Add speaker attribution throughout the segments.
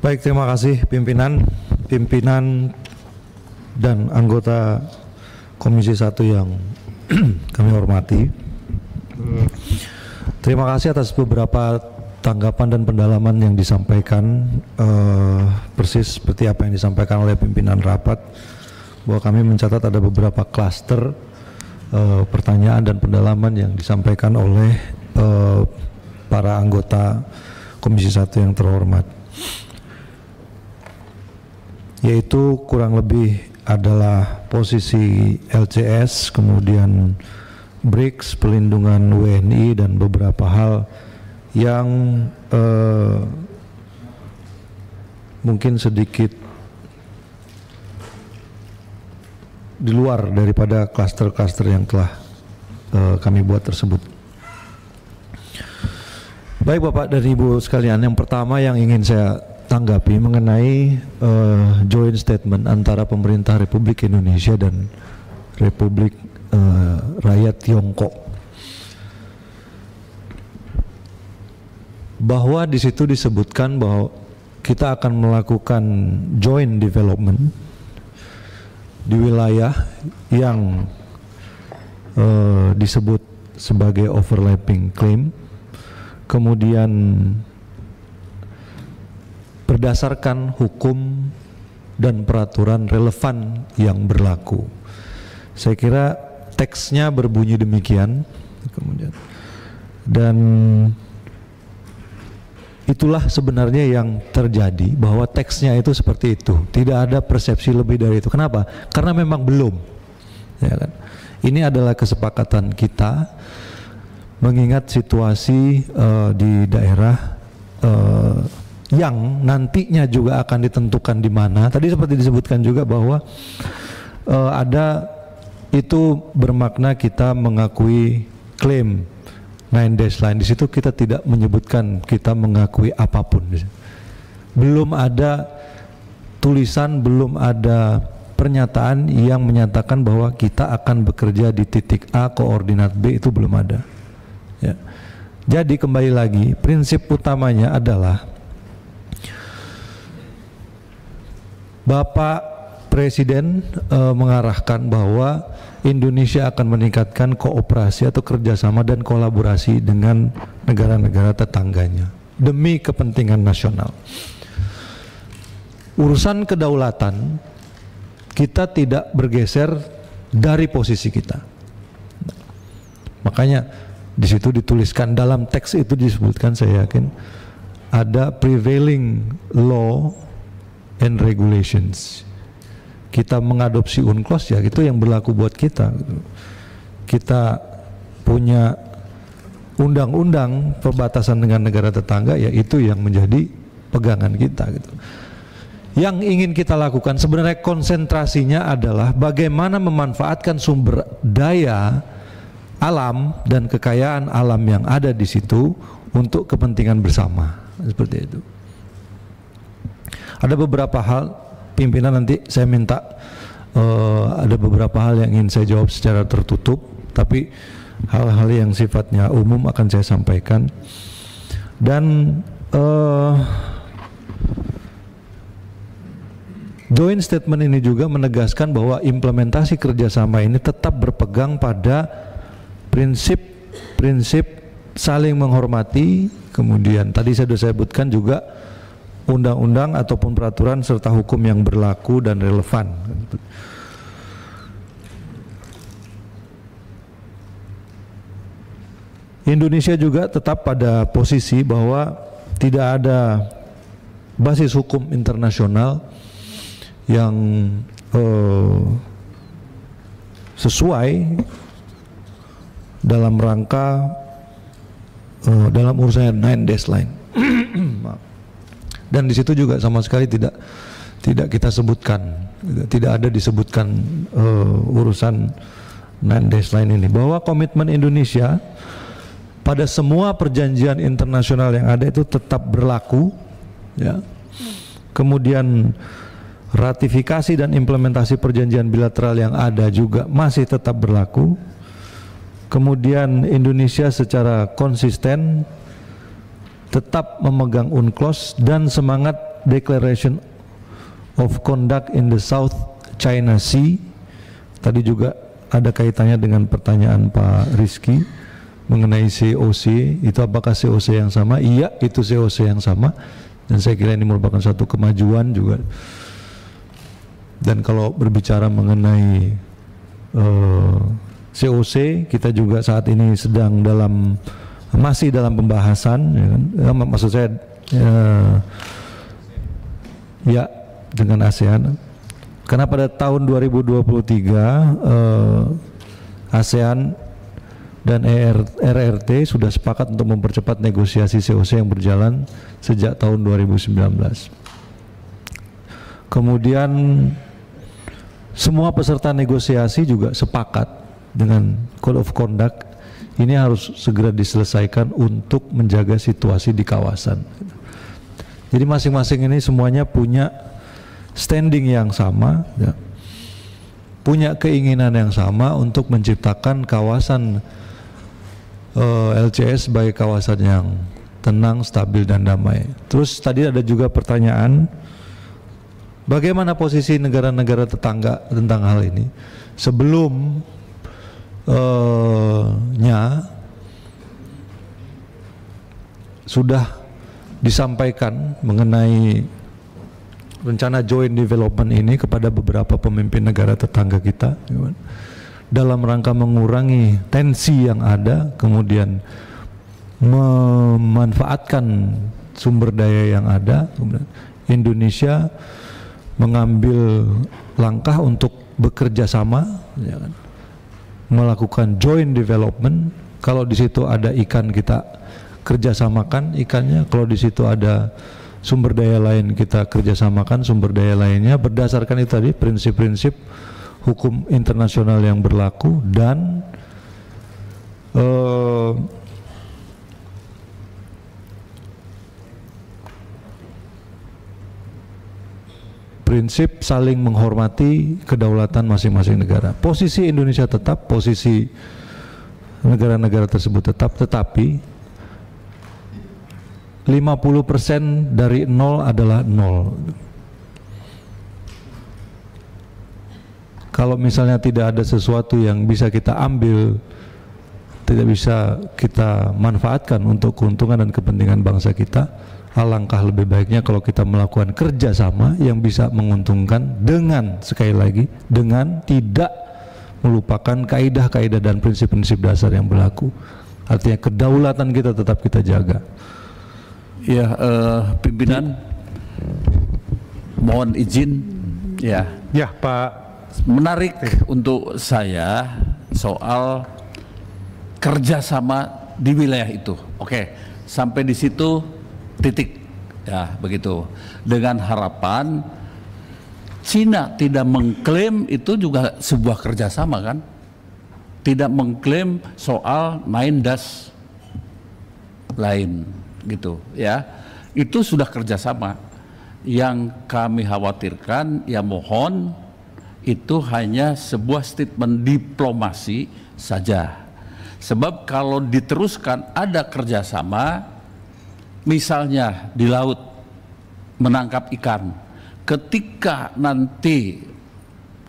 Speaker 1: Baik, terima kasih pimpinan, pimpinan dan anggota Komisi 1 yang kami hormati. Terima kasih atas beberapa tanggapan dan pendalaman yang disampaikan eh, persis seperti apa yang disampaikan oleh pimpinan rapat bahwa kami mencatat ada beberapa klaster eh, pertanyaan dan pendalaman yang disampaikan oleh eh, para anggota Komisi 1 yang terhormat yaitu kurang lebih adalah posisi LCS, kemudian BRICS, pelindungan WNI dan beberapa hal yang eh, mungkin sedikit di luar daripada klaster-klaster yang telah eh, kami buat tersebut. Baik Bapak dan Ibu sekalian, yang pertama yang ingin saya tanggapi mengenai uh, joint statement antara pemerintah Republik Indonesia dan Republik uh, Rakyat Tiongkok. Bahwa di situ disebutkan bahwa kita akan melakukan joint development di wilayah yang uh, disebut sebagai overlapping claim. Kemudian berdasarkan hukum dan peraturan relevan yang berlaku. Saya kira teksnya berbunyi demikian. Kemudian. Dan itulah sebenarnya yang terjadi bahwa teksnya itu seperti itu. Tidak ada persepsi lebih dari itu. Kenapa? Karena memang belum. Ya kan? Ini adalah kesepakatan kita mengingat situasi uh, di daerah uh, yang nantinya juga akan ditentukan di mana. Tadi seperti disebutkan juga bahwa uh, ada itu bermakna kita mengakui klaim nine days line. Di situ kita tidak menyebutkan kita mengakui apa pun. Belum ada tulisan, belum ada pernyataan yang menyatakan bahwa kita akan bekerja di titik A koordinat B itu belum ada. Ya. Jadi kembali lagi prinsip utamanya adalah Bapak Presiden e, mengarahkan bahwa Indonesia akan meningkatkan kooperasi atau kerjasama dan kolaborasi dengan negara-negara tetangganya demi kepentingan nasional. Urusan kedaulatan kita tidak bergeser dari posisi kita. Makanya di situ dituliskan dalam teks itu disebutkan saya yakin ada prevailing law and regulations. Kita mengadopsi UNCLOS ya itu yang berlaku buat kita. Kita punya undang-undang perbatasan dengan negara tetangga ya itu yang menjadi pegangan kita gitu. Yang ingin kita lakukan sebenarnya konsentrasinya adalah bagaimana memanfaatkan sumber daya alam dan kekayaan alam yang ada di situ untuk kepentingan bersama seperti itu. Ada beberapa hal pimpinan nanti saya minta uh, ada beberapa hal yang ingin saya jawab secara tertutup, tapi hal-hal yang sifatnya umum akan saya sampaikan. Dan uh, Joint statement ini juga menegaskan bahwa implementasi kerjasama ini tetap berpegang pada prinsip-prinsip saling menghormati, kemudian tadi saya sudah sebutkan juga undang-undang ataupun peraturan serta hukum yang berlaku dan relevan. Indonesia juga tetap pada posisi bahwa tidak ada basis hukum internasional yang uh, sesuai dalam rangka uh, dalam urusan nine days line dan di situ juga sama sekali tidak tidak kita sebutkan. Tidak ada disebutkan uh, urusan nine days line ini. Bahwa komitmen Indonesia pada semua perjanjian internasional yang ada itu tetap berlaku ya. Kemudian ratifikasi dan implementasi perjanjian bilateral yang ada juga masih tetap berlaku. Kemudian Indonesia secara konsisten tetap memegang UNCLOS dan semangat Declaration of Conduct in the South China Sea. Tadi juga ada kaitannya dengan pertanyaan Pak Rizky mengenai COC. Itu apakah COC yang sama? Iya, itu COC yang sama. Dan saya kira ini merupakan satu kemajuan juga. Dan kalau berbicara mengenai uh, eh, COC, kita juga saat ini sedang dalam masih dalam pembahasan, ya kan? ya, maksud saya ya, ya dengan ASEAN. Karena pada tahun 2023 eh, ASEAN dan ER, RRT sudah sepakat untuk mempercepat negosiasi COC yang berjalan sejak tahun 2019. Kemudian semua peserta negosiasi juga sepakat dengan Code of Conduct ini harus segera diselesaikan untuk menjaga situasi di kawasan. Jadi masing-masing ini semuanya punya standing yang sama, ya. punya keinginan yang sama untuk menciptakan kawasan uh, eh, LCS sebagai kawasan yang tenang, stabil dan damai. Terus tadi ada juga pertanyaan, bagaimana posisi negara-negara tetangga tentang hal ini? Sebelum uh, nya sudah disampaikan mengenai rencana joint development ini kepada beberapa pemimpin negara tetangga kita dalam rangka mengurangi tensi yang ada kemudian memanfaatkan sumber daya yang ada Indonesia mengambil langkah untuk bekerja sama ya kan, melakukan joint development. Kalau di situ ada ikan kita kerjasamakan ikannya. Kalau di situ ada sumber daya lain kita kerjasamakan sumber daya lainnya berdasarkan itu tadi prinsip-prinsip hukum internasional yang berlaku dan uh, prinsip saling menghormati kedaulatan masing-masing negara. Posisi Indonesia tetap, posisi negara-negara tersebut tetap, tetapi 50% dari nol adalah nol. Kalau misalnya tidak ada sesuatu yang bisa kita ambil, tidak bisa kita manfaatkan untuk keuntungan dan kepentingan bangsa kita, alangkah lebih baiknya kalau kita melakukan kerjasama yang bisa menguntungkan dengan sekali lagi dengan tidak melupakan kaidah-kaidah dan prinsip-prinsip dasar yang berlaku. Artinya kedaulatan kita tetap kita jaga.
Speaker 2: Ya uh, pimpinan. Mohon izin. Ya.
Speaker 1: Ya Pak.
Speaker 2: Menarik untuk saya soal kerjasama di wilayah itu. Oke sampai di situ titik. Ya begitu. Dengan harapan Cina tidak mengklaim itu juga sebuah kerjasama kan? Tidak mengklaim soal main das lain gitu ya. Itu sudah kerjasama. Yang kami khawatirkan ya mohon itu hanya sebuah statement diplomasi saja. Sebab kalau diteruskan ada kerjasama misalnya di laut menangkap ikan, ketika nanti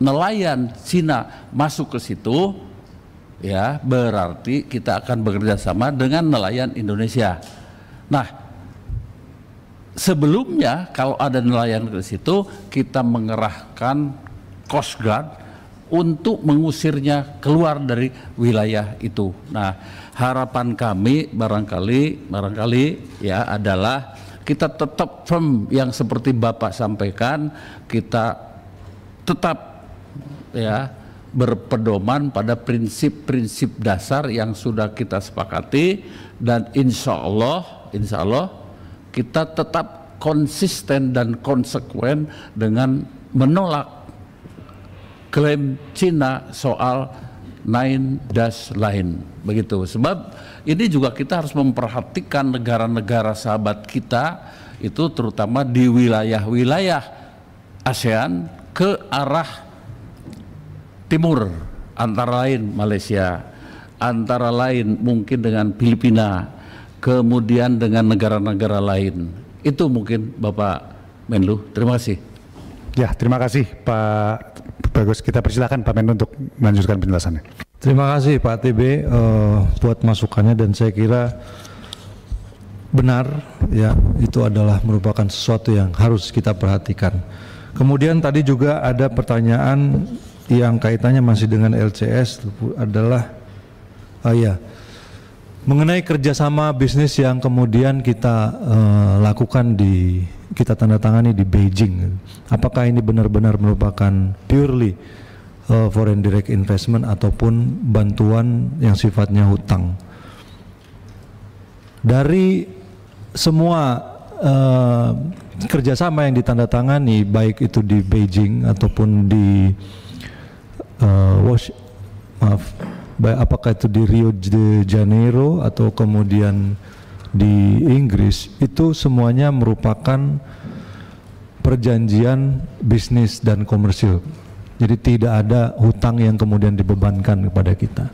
Speaker 2: nelayan Cina masuk ke situ, ya berarti kita akan bekerja sama dengan nelayan Indonesia. Nah, sebelumnya kalau ada nelayan ke situ, kita mengerahkan Coast Guard untuk mengusirnya keluar dari wilayah itu. Nah, harapan kami barangkali barangkali ya adalah kita tetap firm yang seperti Bapak sampaikan, kita tetap ya berpedoman pada prinsip-prinsip dasar yang sudah kita sepakati dan insya Allah, insya Allah kita tetap konsisten dan konsekuen dengan menolak klaim Cina soal nine dash line begitu sebab ini juga kita harus memperhatikan negara-negara sahabat kita itu terutama di wilayah-wilayah ASEAN ke arah timur antara lain Malaysia antara lain mungkin dengan Filipina kemudian dengan negara-negara lain itu mungkin Bapak Menlu. Terima kasih.
Speaker 3: Ya, terima kasih Pak Bagus. Kita persilakan Pak Menlu untuk melanjutkan penjelasannya.
Speaker 1: Terima kasih Pak TB uh, buat masukannya dan saya kira benar ya itu adalah merupakan sesuatu yang harus kita perhatikan. Kemudian tadi juga ada pertanyaan yang kaitannya masih dengan LCS adalah oh ya mengenai kerjasama bisnis yang kemudian kita uh, lakukan di kita tanda tangani di Beijing. Apakah ini benar-benar merupakan purely uh, foreign direct investment ataupun bantuan yang sifatnya hutang? Dari semua uh, kerjasama yang ditandatangani baik itu di Beijing ataupun di uh, Wash, maaf, apakah itu di Rio de Janeiro atau kemudian di Inggris itu semuanya merupakan perjanjian bisnis dan komersil. Jadi tidak ada hutang yang kemudian dibebankan kepada kita.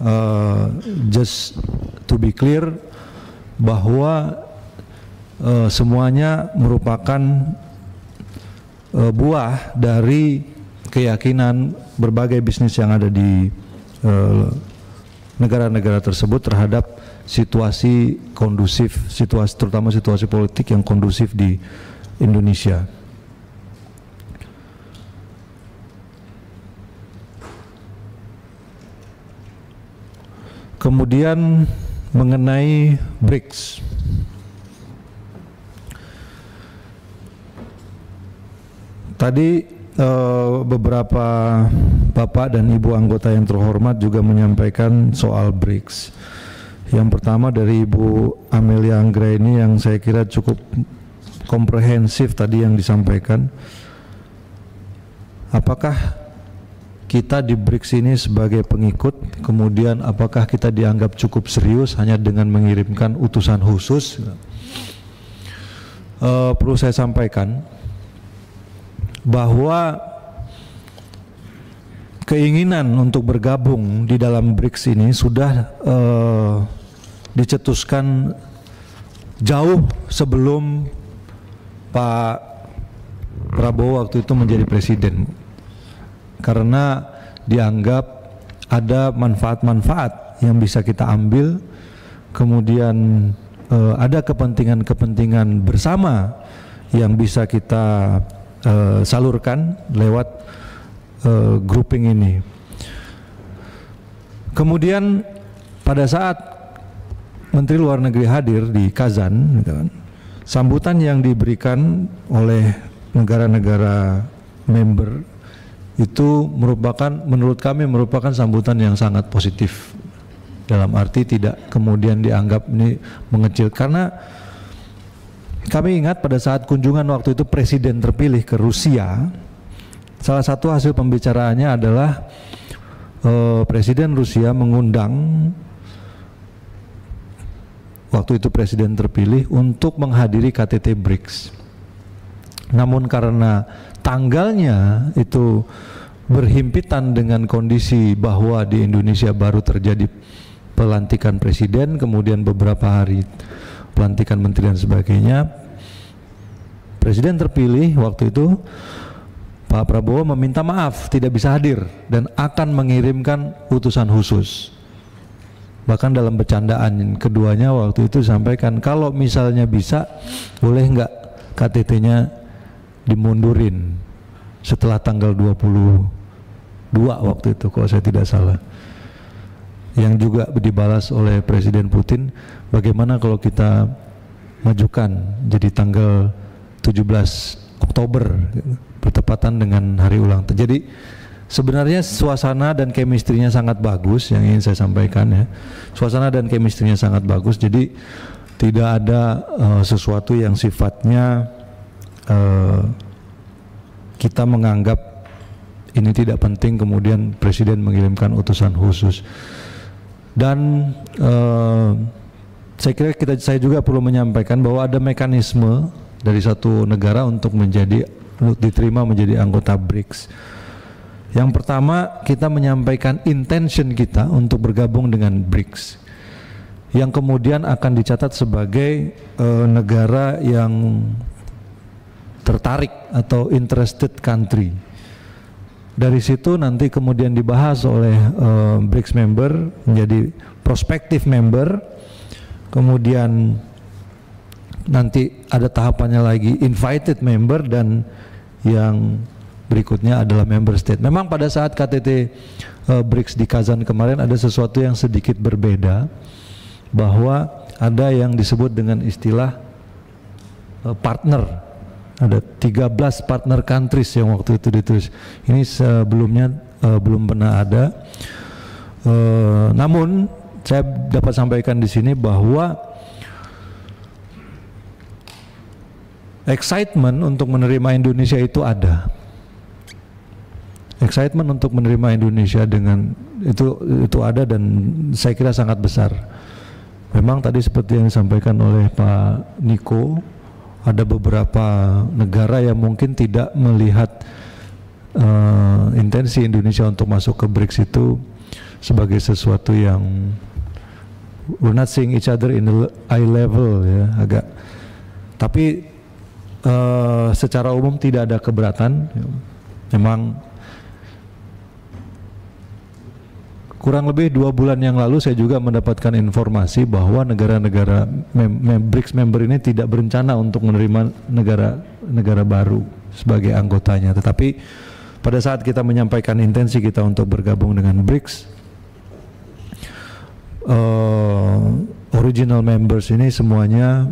Speaker 1: Uh, just to be clear, bahwa uh, semuanya merupakan uh, buah dari keyakinan berbagai bisnis yang ada di negara-negara uh, tersebut terhadap situasi kondusif, situasi terutama situasi politik yang kondusif di Indonesia. Kemudian mengenai BRICS. Tadi uh, beberapa bapak dan ibu anggota yang terhormat juga menyampaikan soal BRICS. Yang pertama dari Ibu Amelia Anggra ini yang saya kira cukup komprehensif tadi yang disampaikan. Apakah kita di BRICS ini sebagai pengikut, kemudian apakah kita dianggap cukup serius hanya dengan mengirimkan utusan khusus? Uh, perlu saya sampaikan bahwa keinginan untuk bergabung di dalam BRICS ini sudah uh, dicetuskan jauh sebelum Pak Prabowo waktu itu menjadi presiden. Karena dianggap ada manfaat-manfaat yang bisa kita ambil kemudian uh, ada kepentingan-kepentingan bersama yang bisa kita uh, salurkan lewat uh, grouping ini. Kemudian pada saat Menteri Luar Negeri hadir di Kazan gitu kan, sambutan yang diberikan oleh negara-negara member itu merupakan menurut kami merupakan sambutan yang sangat positif. Dalam arti tidak kemudian dianggap ini mengecil. Karena kami ingat pada saat kunjungan waktu itu presiden terpilih ke Rusia salah satu hasil pembicaraannya adalah uh, presiden Rusia mengundang waktu itu presiden terpilih untuk menghadiri KTT BRICS. Namun karena tanggalnya itu berhimpitan dengan kondisi bahwa di Indonesia baru terjadi pelantikan presiden, kemudian beberapa hari pelantikan menteri dan sebagainya. Presiden terpilih waktu itu Pak Prabowo meminta maaf tidak bisa hadir dan akan mengirimkan utusan khusus. Bahkan dalam bercandaan keduanya waktu itu sampaikan kalau misalnya bisa boleh nggak KTT-nya dimundurin setelah tanggal 22 waktu itu kalau saya tidak salah yang juga dibalas oleh Presiden Putin bagaimana kalau kita majukan jadi tanggal 17 Oktober bertepatan dengan hari ulang tahun? Jadi sebenarnya suasana dan kemistrinya sangat bagus yang ingin saya sampaikan ya. Suasana dan kemistrinya sangat bagus jadi tidak ada uh, sesuatu yang sifatnya uh, kita menganggap ini tidak penting kemudian presiden mengirimkan utusan khusus. Dan uh, saya kira kita saya juga perlu menyampaikan bahwa ada mekanisme dari satu negara untuk menjadi diterima menjadi anggota BRICS. Yang pertama kita menyampaikan intention kita untuk bergabung dengan BRICS yang kemudian akan dicatat sebagai uh, negara yang tertarik atau interested country. Dari situ nanti kemudian dibahas oleh uh, BRICS member menjadi prospektif member, kemudian nanti ada tahapannya lagi invited member dan yang berikutnya adalah member state. Memang pada saat KTT uh, BRICS di Kazan kemarin ada sesuatu yang sedikit berbeda bahwa ada yang disebut dengan istilah uh, partner ada 13 partner countries yang waktu itu ditulis. Ini sebelumnya uh, belum pernah ada. Namun saya dapat sampaikan di sini bahwa excitement untuk menerima Indonesia itu ada. Excitement untuk menerima Indonesia dengan itu itu ada dan saya kira sangat besar. Memang tadi seperti yang disampaikan oleh Pak Niko ada beberapa negara yang mungkin tidak melihat uh, intensi Indonesia untuk masuk ke BRICS itu sebagai sesuatu yang we're not seeing each other in the eye level ya agak tapi uh, secara umum tidak ada keberatan memang kurang lebih dua bulan yang lalu saya juga mendapatkan informasi bahwa negara-negara mem mem BRICS member ini tidak berencana untuk menerima negara-negara baru sebagai anggotanya. Tetapi pada saat kita menyampaikan intensi kita untuk bergabung dengan BRICS, uh, original members ini semuanya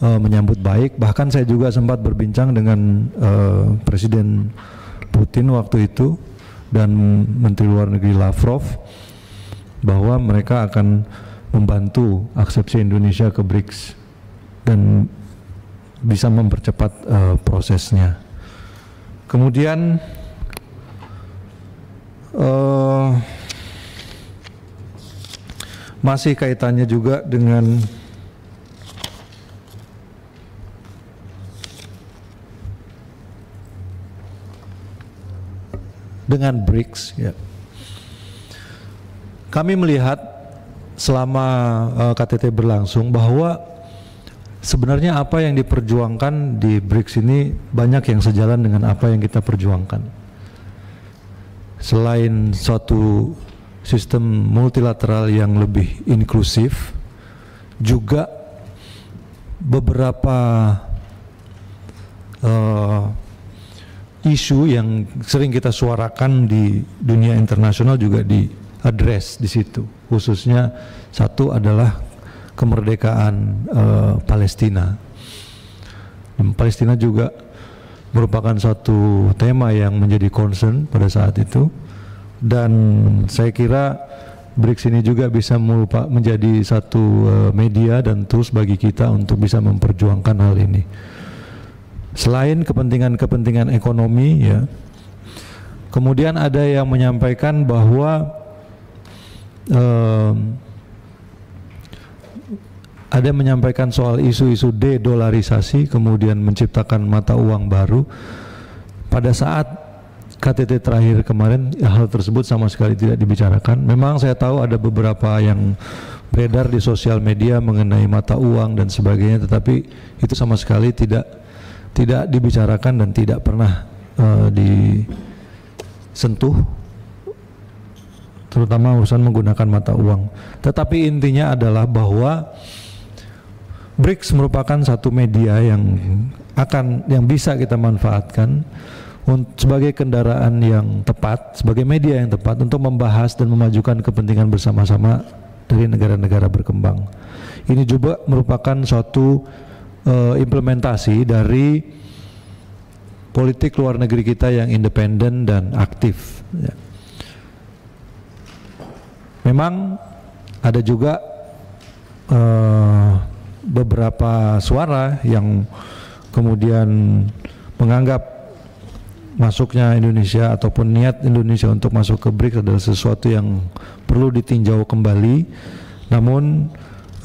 Speaker 1: uh, menyambut baik. Bahkan saya juga sempat berbincang dengan uh, Presiden Putin waktu itu dan Menteri Luar Negeri Lavrov bahwa mereka akan membantu aksepsi Indonesia ke BRICS dan bisa mempercepat uh, prosesnya. Kemudian masih kaitannya juga dengan dengan BRICS ya. Kami melihat selama uh, eh, KTT berlangsung bahwa sebenarnya apa yang diperjuangkan di BRICS ini banyak yang sejalan dengan apa yang kita perjuangkan. Selain suatu sistem multilateral yang lebih inklusif, juga beberapa uh, isu yang sering kita suarakan di dunia internasional juga di address di situ. Khususnya satu adalah kemerdekaan uh, Palestina. Dan Palestina juga merupakan satu tema yang menjadi concern pada saat itu dan saya kira BRICS ini juga bisa merupa, menjadi satu uh, media dan tools bagi kita untuk bisa memperjuangkan hal ini. Selain kepentingan-kepentingan ekonomi ya kemudian ada yang menyampaikan bahwa um, ada yang menyampaikan soal isu-isu de-dolarisasi kemudian menciptakan mata uang baru. Pada saat KTT terakhir kemarin hal tersebut sama sekali tidak dibicarakan memang saya tahu ada beberapa yang beredar di sosial media mengenai mata uang dan sebagainya tetapi itu sama sekali tidak tidak dibicarakan dan tidak pernah uh, disentuh terutama urusan menggunakan mata uang. Tetapi intinya adalah bahwa BRICS merupakan satu media yang akan yang bisa kita manfaatkan sebagai kendaraan yang tepat, sebagai media yang tepat untuk membahas dan memajukan kepentingan bersama-sama dari negara-negara berkembang. Ini juga merupakan suatu uh, implementasi dari politik luar negeri kita yang independen dan aktif. Ya. Memang ada juga uh, beberapa suara yang kemudian menganggap masuknya Indonesia ataupun niat Indonesia untuk masuk ke BRICS adalah sesuatu yang perlu ditinjau kembali. Namun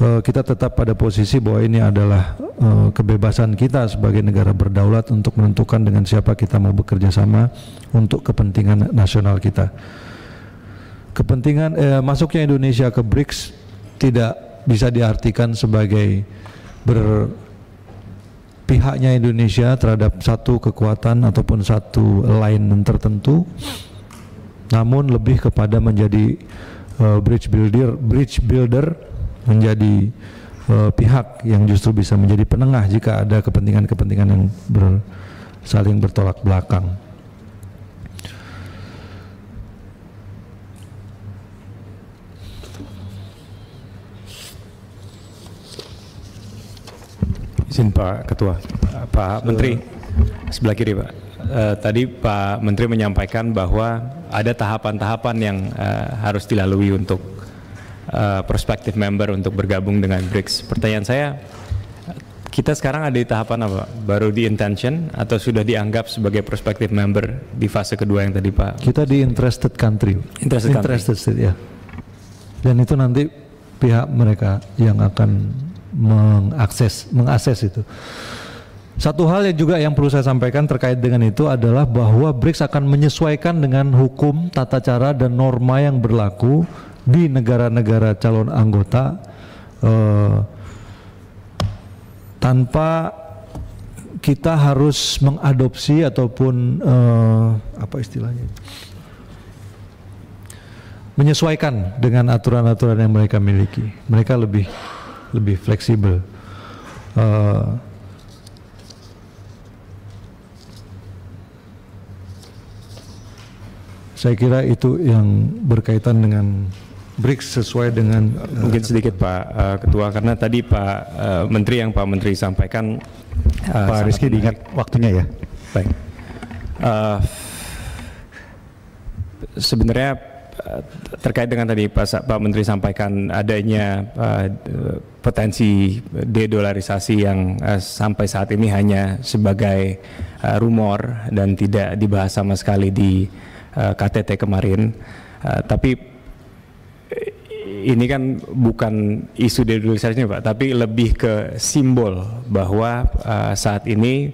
Speaker 1: uh, kita tetap pada posisi bahwa ini adalah uh, kebebasan kita sebagai negara berdaulat untuk menentukan dengan siapa kita mau bekerja sama untuk kepentingan nasional kita. Kepentingan eh, masuknya Indonesia ke BRICS tidak bisa diartikan sebagai ber pihaknya Indonesia terhadap satu kekuatan ataupun satu alignment tertentu namun lebih kepada menjadi uh, bridge builder bridge builder menjadi uh, pihak yang justru bisa menjadi penengah jika ada kepentingan-kepentingan yang ber, saling bertolak belakang.
Speaker 4: Izin Pak Ketua, Pak Menteri sebelah kiri Pak. Uh, tadi Pak Menteri menyampaikan bahwa ada tahapan-tahapan yang uh, harus dilalui untuk uh, prospective member untuk bergabung dengan BRICS. Pertanyaan saya, kita sekarang ada di tahapan apa? Baru di intention atau sudah dianggap sebagai prospective member di fase kedua yang tadi Pak?
Speaker 1: Kita di interested country.
Speaker 4: Interested,
Speaker 1: interested country. state ya. Dan itu nanti pihak mereka yang akan mengakses mengakses itu. Satu hal yang juga yang perlu saya sampaikan terkait dengan itu adalah bahwa BRICS akan menyesuaikan dengan hukum, tata cara dan norma yang berlaku di negara-negara calon anggota eh, tanpa kita harus mengadopsi ataupun eh, apa istilahnya menyesuaikan dengan aturan-aturan yang mereka miliki. Mereka lebih lebih fleksibel. Uh, saya kira itu yang berkaitan dengan BRICS sesuai dengan
Speaker 4: uh, mungkin sedikit Pak uh, Ketua karena tadi Pak uh, Menteri yang Pak Menteri sampaikan
Speaker 3: uh, Pak Rizky diingat waktunya ya.
Speaker 4: Baik. Uh, sebenarnya terkait dengan tadi Pak, Pak Menteri sampaikan adanya uh, potensi dedolarisasi yang uh, sampai saat ini hanya sebagai uh, rumor dan tidak dibahas sama sekali di uh, KTT kemarin. Uh, tapi ini kan bukan isu dedolarisasi Pak, tapi lebih ke simbol bahwa uh, saat ini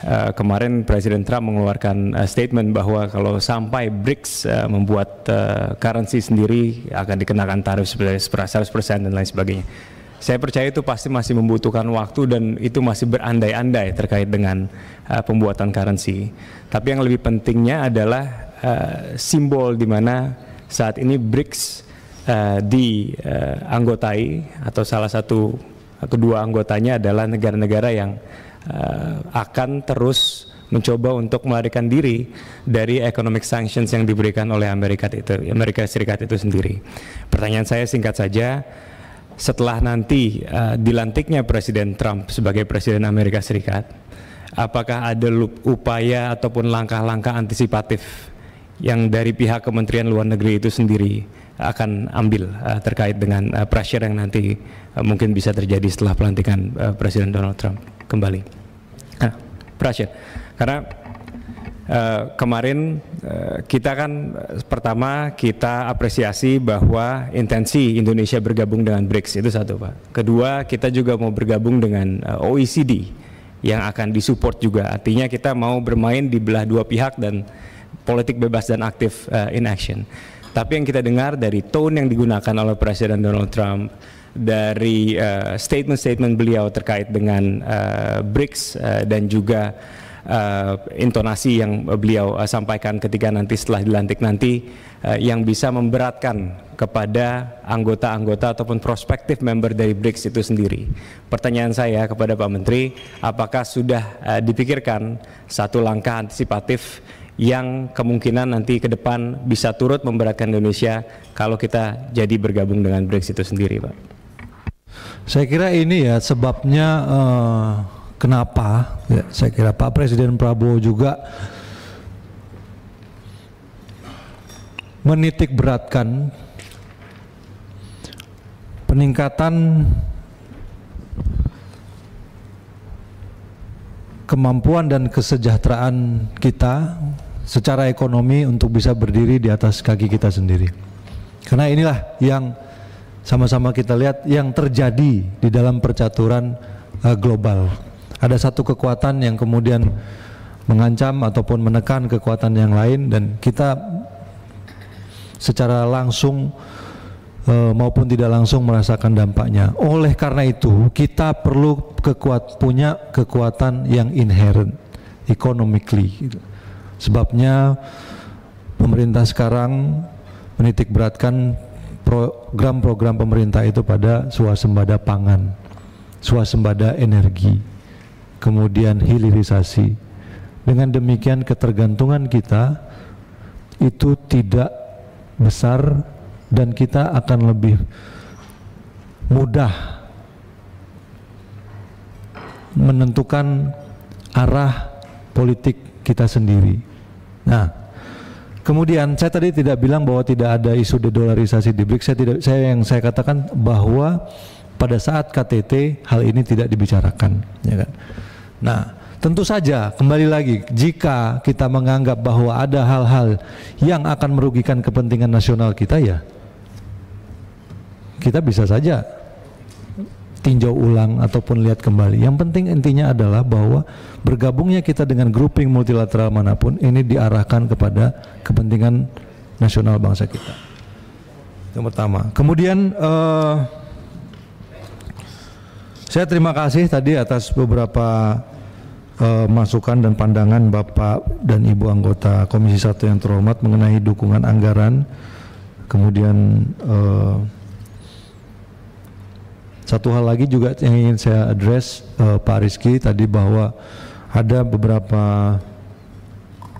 Speaker 4: Uh, kemarin Presiden Trump mengeluarkan uh, statement bahwa kalau sampai BRICS uh, membuat uh, currency sendiri akan dikenakan tarif 100% dan lain sebagainya. Saya percaya itu pasti masih membutuhkan waktu dan itu masih berandai-andai terkait dengan uh, pembuatan currency. Tapi yang lebih pentingnya adalah uh, simbol di mana saat ini BRICS uh, dianggotai uh, atau salah satu kedua anggotanya adalah negara-negara yang uh, akan terus mencoba untuk melarikan diri dari economic sanctions yang diberikan oleh Amerika itu Amerika Serikat itu sendiri. Pertanyaan saya singkat saja, setelah nanti uh, dilantiknya Presiden Trump sebagai Presiden Amerika Serikat, apakah ada upaya ataupun langkah-langkah antisipatif yang dari pihak Kementerian Luar Negeri itu sendiri akan ambil uh, terkait dengan uh, pressure yang nanti uh, mungkin bisa terjadi setelah pelantikan uh, Presiden Donald Trump? Kembali. Nah, Prasya, karena uh, kemarin uh, kita kan uh, pertama kita apresiasi bahwa intensi Indonesia bergabung dengan BRICS itu satu Pak. Kedua kita juga mau bergabung dengan uh, OECD yang akan disupport juga. Artinya kita mau bermain di belah dua pihak dan politik bebas dan aktif uh, in action. Tapi yang kita dengar dari tone yang digunakan oleh Presiden Donald Trump dari eh, statement-statement uh, beliau terkait dengan uh, BRICS uh, dan juga uh, intonasi yang beliau uh, sampaikan ketika nanti setelah dilantik nanti uh, yang bisa memberatkan kepada anggota-anggota ataupun prospektif member dari BRICS itu sendiri. Pertanyaan saya kepada Pak Menteri, apakah sudah uh, dipikirkan satu langkah antisipatif yang kemungkinan nanti ke depan bisa turut memberatkan Indonesia kalau kita jadi bergabung dengan BRICS itu sendiri, Pak?
Speaker 1: Saya kira ini ya sebabnya uh, kenapa ya, saya kira Pak Presiden Prabowo juga menitik beratkan peningkatan kemampuan dan kesejahteraan kita secara ekonomi untuk bisa berdiri di atas kaki kita sendiri. Karena inilah yang sama-sama kita lihat yang terjadi di dalam percaturan uh, global. Ada satu kekuatan yang kemudian mengancam ataupun menekan kekuatan yang lain dan kita secara langsung eh, maupun tidak langsung merasakan dampaknya. Oleh karena itu, kita perlu kekuat punya kekuatan yang inherent economically. Sebabnya pemerintah sekarang menitik beratkan program-program pemerintah itu pada swasembada pangan, swasembada energi, kemudian hilirisasi. Dengan demikian ketergantungan kita itu tidak besar dan kita akan lebih mudah menentukan arah politik kita sendiri. Nah, kemudian saya tadi tidak bilang bahwa tidak ada isu dedolarisasi di BRICS. Saya tidak saya yang saya katakan bahwa pada saat KTT hal ini tidak dibicarakan, ya kan. Nah, tentu saja kembali lagi jika kita menganggap bahwa ada hal-hal yang akan merugikan kepentingan nasional kita ya kita bisa saja tinjau ulang ataupun lihat kembali. Yang penting intinya adalah bahwa bergabungnya kita dengan grouping multilateral mana pun ini diarahkan kepada kepentingan nasional bangsa kita. Yang pertama. Kemudian uh, saya terima kasih tadi atas beberapa uh, masukan dan pandangan Bapak dan Ibu anggota Komisi 1 yang terhormat mengenai dukungan anggaran, kemudian uh, satu hal lagi juga yang ingin saya address uh, Pak Rizky tadi bahwa ada beberapa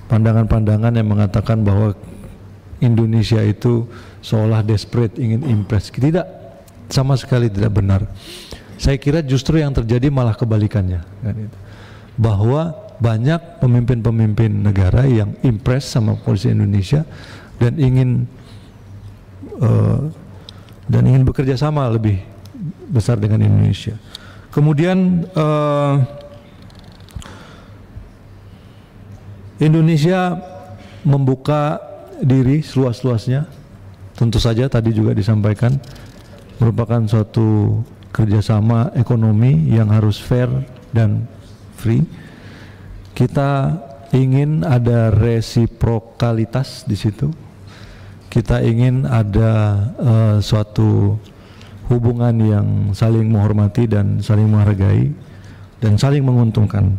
Speaker 1: pandangan-pandangan yang mengatakan bahwa Indonesia itu seolah desperate ingin impress. Tidak, sama sekali tidak benar. Saya kira justru yang terjadi malah kebalikannya. Kan. Bahwa banyak pemimpin-pemimpin negara yang impress sama polisi Indonesia dan ingin uh, dan ingin bekerja sama lebih besar dengan Indonesia. Kemudian uh, Indonesia membuka diri seluas-luasnya, tentu saja tadi juga disampaikan merupakan suatu kerjasama ekonomi yang harus fair dan free. Kita ingin ada resiprokalitas di situ. Kita ingin ada uh, suatu hubungan yang saling menghormati dan saling menghargai dan saling menguntungkan.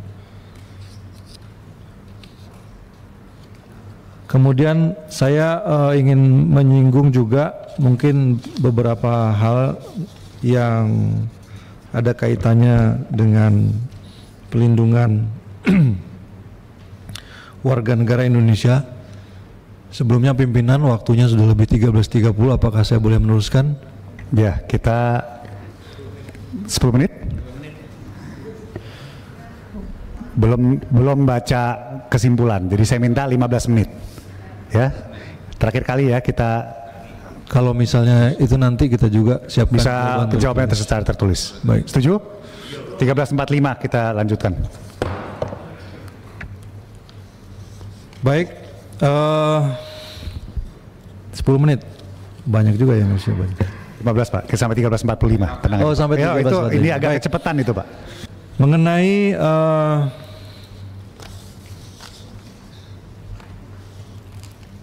Speaker 1: Kemudian saya uh, ingin menyinggung juga mungkin beberapa hal yang ada kaitannya dengan pelindungan warga negara Indonesia. Sebelumnya pimpinan waktunya sudah lebih 13.30 apakah saya boleh meneruskan?
Speaker 3: Ya, kita 10 menit. Belum belum baca kesimpulan. Jadi saya minta 15 menit. Ya. Terakhir kali ya kita
Speaker 1: kalau misalnya itu nanti kita juga siapkan
Speaker 3: bisa jawabannya secara tertulis.
Speaker 1: Baik.
Speaker 3: Setuju? 13.45 kita lanjutkan.
Speaker 1: Baik. Uh, eh, 10 menit. Banyak juga yang usia banyak.
Speaker 3: 15 Pak, sampai 13.45 tenang.
Speaker 1: Oh sampai 13.45. Ya,
Speaker 3: itu ini agak Baik. kecepatan itu Pak.
Speaker 1: Mengenai uh,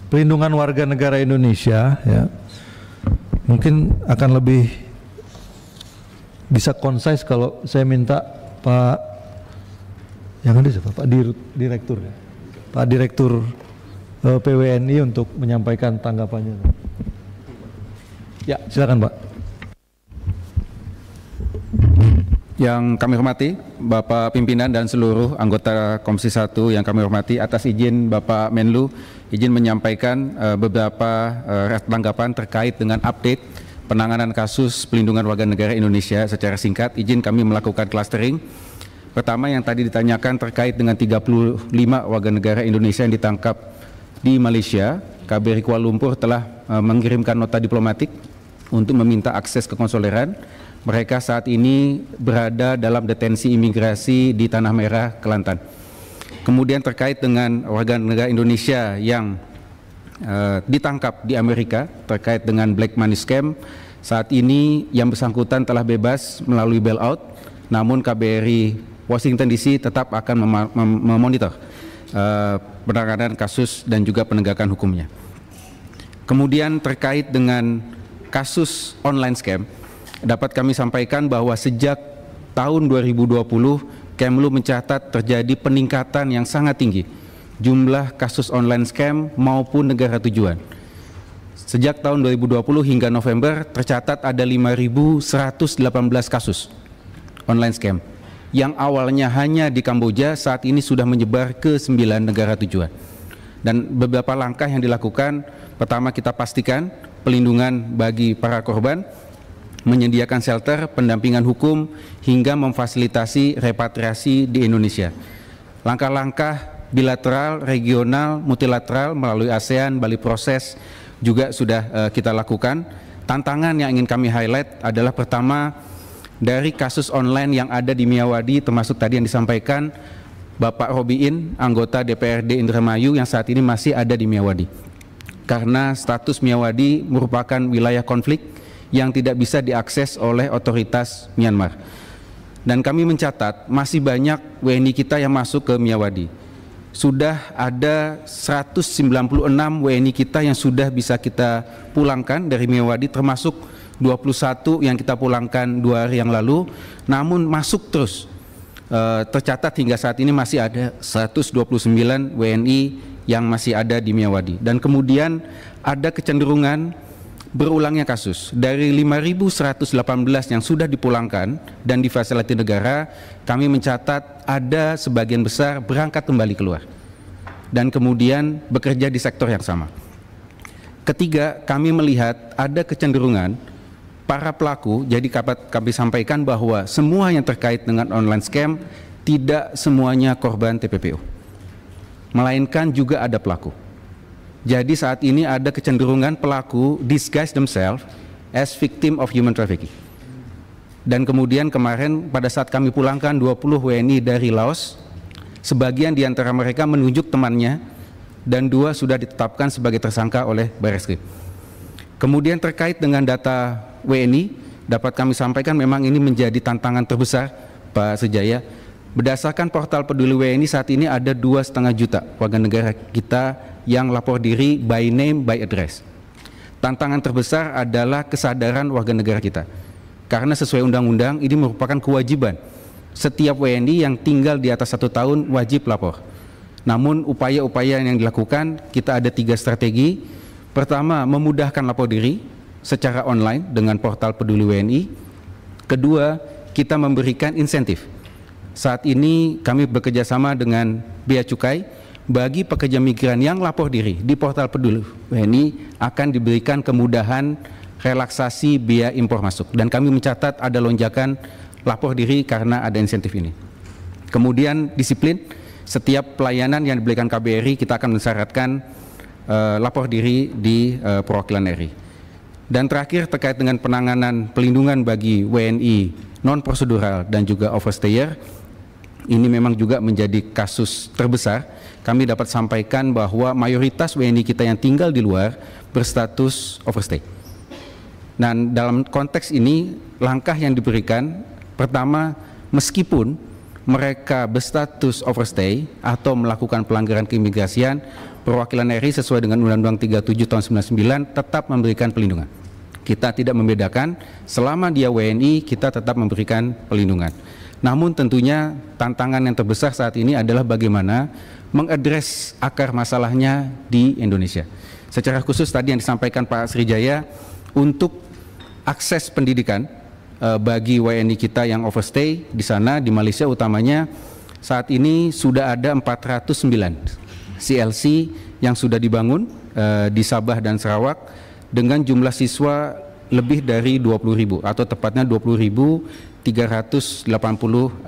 Speaker 1: pelindungan warga negara Indonesia ya mungkin akan lebih bisa concise kalau saya minta Pak yang ada siapa Pak Direktur ya Pak Direktur uh, eh, PWNI untuk menyampaikan tanggapannya. Ya, silakan Pak.
Speaker 5: Yang kami hormati, Bapak Pimpinan dan seluruh anggota Komisi 1 yang kami hormati, atas izin Bapak Menlu, izin menyampaikan uh, beberapa uh, tanggapan terkait dengan update penanganan kasus pelindungan warga negara Indonesia secara singkat. Izin kami melakukan clustering. Pertama yang tadi ditanyakan terkait dengan 35 warga negara Indonesia yang ditangkap di Malaysia. KBRI Kuala Lumpur telah uh, mengirimkan nota diplomatik untuk meminta akses ke konsuleran. Mereka saat ini berada dalam detensi imigrasi di Tanah Merah, Kelantan. Kemudian terkait dengan warga negara Indonesia yang uh, ditangkap di Amerika terkait dengan black money scam, saat ini yang bersangkutan telah bebas melalui bailout, namun KBRI Washington DC tetap akan mem mem memonitor uh, penanganan kasus dan juga penegakan hukumnya. Kemudian terkait dengan kasus online scam, dapat kami sampaikan bahwa sejak tahun 2020 Kemlu mencatat terjadi peningkatan yang sangat tinggi jumlah kasus online scam maupun negara tujuan. Sejak tahun 2020 hingga November tercatat ada 5.118 kasus online scam yang awalnya hanya di Kamboja saat ini sudah menyebar ke sembilan negara tujuan. Dan beberapa langkah yang dilakukan, pertama kita pastikan pelindungan bagi para korban, menyediakan shelter, pendampingan hukum, hingga memfasilitasi repatriasi di Indonesia. Langkah-langkah bilateral, regional, multilateral melalui ASEAN, Bali Proses juga sudah uh, kita lakukan. Tantangan yang ingin kami highlight adalah pertama dari kasus online yang ada di Miyawadi termasuk tadi yang disampaikan Bapak Robiin, anggota DPRD Indramayu yang saat ini masih ada di Miyawadi. Karena status Miyawadi merupakan wilayah konflik yang tidak bisa diakses oleh otoritas Myanmar. Dan kami mencatat masih banyak WNI kita yang masuk ke Miyawadi. Sudah ada 196 WNI kita yang sudah bisa kita pulangkan dari Miyawadi termasuk 21 yang kita pulangkan dua hari yang lalu, namun masuk terus. E, tercatat hingga saat ini masih ada 129 WNI yang masih ada di Miyawadi. Dan kemudian ada kecenderungan berulangnya kasus. Dari 5.118 yang sudah dipulangkan dan difasilitasi negara, kami mencatat ada sebagian besar berangkat kembali keluar. Dan kemudian bekerja di sektor yang sama. Ketiga, kami melihat ada kecenderungan para pelaku, jadi kami sampaikan bahwa semua yang terkait dengan online scam tidak semuanya korban TPPO, melainkan juga ada pelaku. Jadi saat ini ada kecenderungan pelaku disguise themselves as victim of human trafficking. Dan kemudian kemarin pada saat kami pulangkan 20 WNI dari Laos, sebagian di antara mereka menunjuk temannya dan dua sudah ditetapkan sebagai tersangka oleh Barreskrim. Kemudian terkait dengan data WNI dapat kami sampaikan memang ini menjadi tantangan terbesar Pak Sejaya. Berdasarkan portal peduli WNI saat ini ada dua setengah juta warga negara kita yang lapor diri by name by address. Tantangan terbesar adalah kesadaran warga negara kita. Karena sesuai undang-undang ini merupakan kewajiban setiap WNI yang tinggal di atas satu tahun wajib lapor. Namun upaya-upaya yang dilakukan kita ada tiga strategi. Pertama, memudahkan lapor diri secara online dengan portal Peduli WNI. Kedua, kita memberikan insentif. Saat ini kami bekerja sama dengan Bea Cukai bagi pekerja migran yang lapor diri di portal Peduli WNI akan diberikan kemudahan relaksasi biaya impor masuk dan kami mencatat ada lonjakan lapor diri karena ada insentif ini. Kemudian disiplin setiap pelayanan yang diberikan KBRI kita akan mensyaratkan uh, lapor diri di uh, perwakilan RI. Dan terakhir terkait dengan penanganan pelindungan bagi WNI non prosedural dan juga overstayer, ini memang juga menjadi kasus terbesar. Kami dapat sampaikan bahwa mayoritas WNI kita yang tinggal di luar berstatus overstay. Dan dalam konteks ini langkah yang diberikan pertama meskipun mereka berstatus overstay atau melakukan pelanggaran keimigrasian, perwakilan RI sesuai dengan Undang-Undang 37 tahun 99 tetap memberikan pelindungan. Kita tidak membedakan, selama dia WNI kita tetap memberikan pelindungan. Namun tentunya tantangan yang terbesar saat ini adalah bagaimana mengadres akar masalahnya di Indonesia. Secara khusus tadi yang disampaikan Pak Srijaya untuk akses pendidikan eh, bagi WNI kita yang overstay di sana di Malaysia utamanya saat ini sudah ada 409 CLC yang sudah dibangun eh, di Sabah dan Sarawak dengan jumlah siswa lebih dari 20 ribu atau tepatnya 20 ribu 380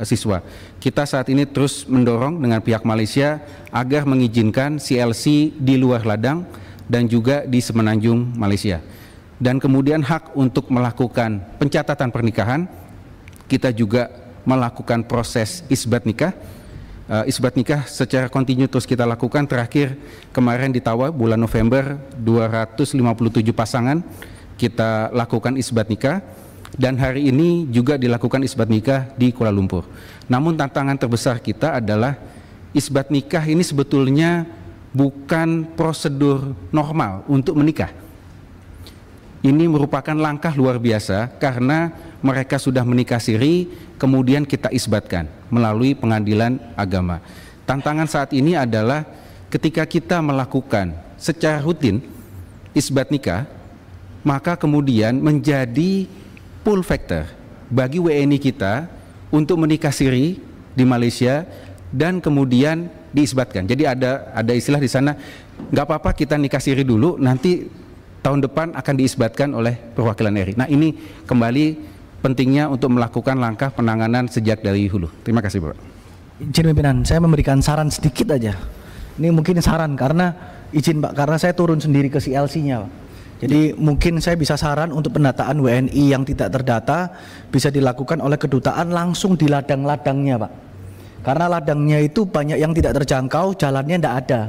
Speaker 5: siswa. Kita saat ini terus mendorong dengan pihak Malaysia agar mengizinkan CLC di luar ladang dan juga di Semenanjung Malaysia. Dan kemudian hak untuk melakukan pencatatan pernikahan, kita juga melakukan proses isbat nikah uh, isbat nikah secara kontinu terus kita lakukan terakhir kemarin di Tawa bulan November 257 pasangan kita lakukan isbat nikah dan hari ini juga dilakukan isbat nikah di Kuala Lumpur. Namun tantangan terbesar kita adalah isbat nikah ini sebetulnya bukan prosedur normal untuk menikah. ini merupakan langkah luar biasa karena mereka sudah menikah siri, kemudian kita isbatkan melalui pengadilan agama. Tantangan saat ini adalah ketika kita melakukan secara rutin isbat nikah, maka kemudian menjadi pull factor bagi WNI kita untuk menikah siri di Malaysia dan kemudian diisbatkan. Jadi ada ada istilah di sana nggak apa-apa kita nikah siri dulu, nanti tahun depan akan diisbatkan oleh perwakilan RI. Nah ini kembali pentingnya untuk melakukan langkah penanganan sejak dari hulu. Terima kasih Bapak.
Speaker 6: Izin pimpinan, saya memberikan saran sedikit aja. Ini mungkin saran karena izin Pak, karena saya turun sendiri ke CLC-nya Pak. Jadi mungkin saya bisa saran untuk pendataan WNI yang tidak terdata bisa dilakukan oleh kedutaan langsung di ladang-ladangnya Pak. Karena ladangnya itu banyak yang tidak terjangkau, jalannya tidak ada.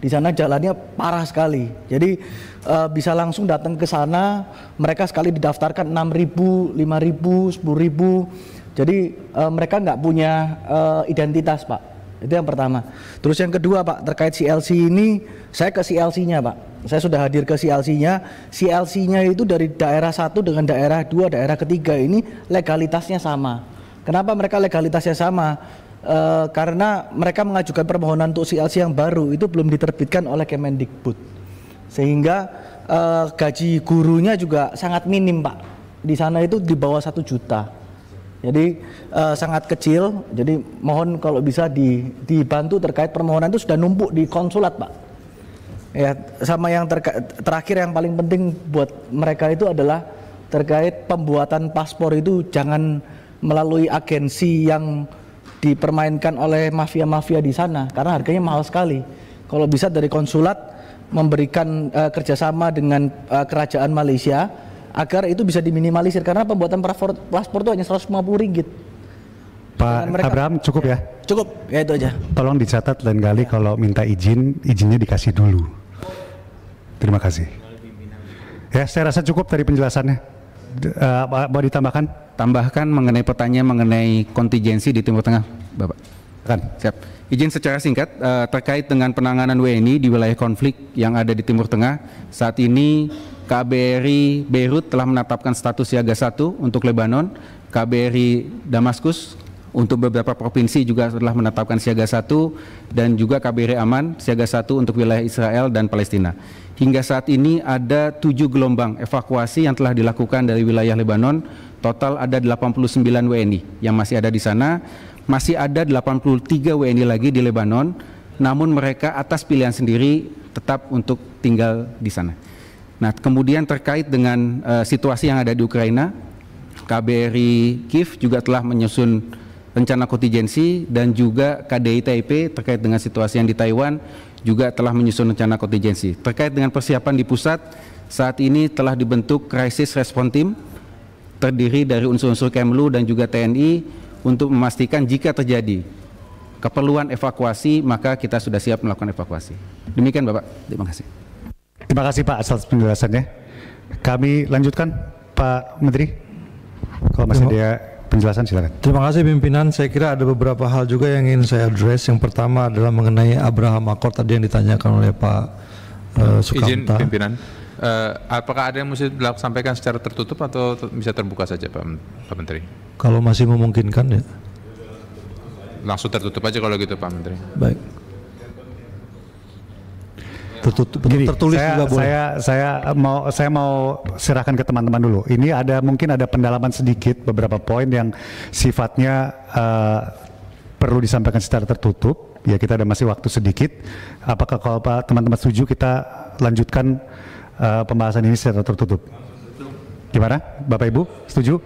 Speaker 6: Di sana jalannya parah sekali. Jadi uh, bisa langsung datang ke sana. Mereka sekali didaftarkan 6.000, 5.000, 10.000. Jadi uh, mereka nggak punya uh, identitas, Pak. Itu yang pertama. Terus yang kedua, Pak, terkait CLC ini, saya ke CLC-nya, Pak. Saya sudah hadir ke CLC-nya. CLC-nya itu dari daerah satu dengan daerah dua, daerah ketiga ini legalitasnya sama. Kenapa mereka legalitasnya sama? uh, karena mereka mengajukan permohonan untuk CLC yang baru itu belum diterbitkan oleh Kemendikbud sehingga uh, gaji gurunya juga sangat minim pak di sana itu di bawah satu juta jadi uh, sangat kecil jadi mohon kalau bisa di, dibantu terkait permohonan itu sudah numpuk di konsulat pak ya sama yang terakhir yang paling penting buat mereka itu adalah terkait pembuatan paspor itu jangan melalui agensi yang dipermainkan oleh mafia-mafia di sana karena harganya mahal sekali. Kalau bisa dari konsulat memberikan uh, kerjasama dengan uh, kerajaan Malaysia agar itu bisa diminimalisir karena pembuatan paspor, paspor itu hanya 150 ringgit.
Speaker 3: Pak mereka, Abraham cukup ya?
Speaker 6: Cukup, ya itu aja.
Speaker 3: Tolong dicatat lain kali ya. kalau minta izin, izinnya dikasih dulu. Terima kasih. Ya, saya rasa cukup dari penjelasannya. Uh, mau ditambahkan?
Speaker 5: tambahkan mengenai pertanyaan mengenai kontingensi di Timur Tengah, Bapak. Kan, siap. Izin secara singkat uh, terkait dengan penanganan WNI di wilayah konflik yang ada di Timur Tengah. Saat ini KBRI Beirut telah menetapkan status siaga satu untuk Lebanon, KBRI Damaskus untuk beberapa provinsi juga telah menetapkan siaga satu dan juga KBRI Aman siaga satu untuk wilayah Israel dan Palestina. Hingga saat ini ada tujuh gelombang evakuasi yang telah dilakukan dari wilayah Lebanon Total ada 89 WNI yang masih ada di sana. Masih ada 83 WNI lagi di Lebanon, namun mereka atas pilihan sendiri tetap untuk tinggal di sana. Nah, kemudian terkait dengan uh, situasi yang ada di Ukraina, KBRI Kiev juga telah menyusun rencana kontingensi dan juga KDI Taipei terkait dengan situasi yang di Taiwan juga telah menyusun rencana kontingensi. Terkait dengan persiapan di pusat, saat ini telah dibentuk Crisis Response Team terdiri dari unsur-unsur Kemlu dan juga TNI untuk memastikan jika terjadi keperluan evakuasi maka kita sudah siap melakukan evakuasi. Demikian Bapak, terima kasih.
Speaker 3: Terima kasih Pak atas penjelasannya. Kami lanjutkan Pak Menteri. Kalau masih ada penjelasan silakan.
Speaker 1: Terima kasih pimpinan. Saya kira ada beberapa hal juga yang ingin saya address. Yang pertama adalah mengenai Abraham Accord tadi yang ditanyakan oleh Pak uh, Sukamta.
Speaker 7: Izin pimpinan. Uh, apakah ada yang mesti disampaikan secara tertutup atau bisa terbuka saja Pak, Pak Menteri?
Speaker 1: Kalau masih memungkinkan ya.
Speaker 7: Langsung tertutup aja kalau gitu Pak Menteri.
Speaker 1: Baik.
Speaker 3: Tertutup, Gini, tertulis saya, juga boleh. Saya saya mau saya mau serahkan ke teman-teman dulu. Ini ada mungkin ada pendalaman sedikit beberapa poin yang sifatnya uh, perlu disampaikan secara tertutup. Ya kita ada masih waktu sedikit. Apakah kalau Pak teman-teman setuju kita lanjutkan uh, pembahasan ini secara tertutup. Gimana, Bapak Ibu? Setuju?